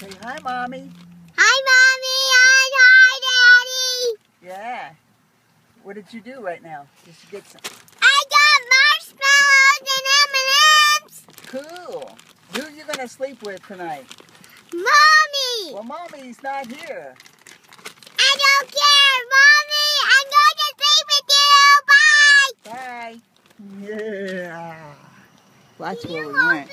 Say hi, Mommy. Hi, Mommy. Hi, Daddy. Yeah. What did you do right now? Did you get some? I got marshmallows and M&M's. Cool. Who are you going to sleep with tonight? Mommy. Well, Mommy's not here. I don't care. Mommy, I'm going to sleep with you. Bye. Bye. Yeah. Watch that's Can where we went.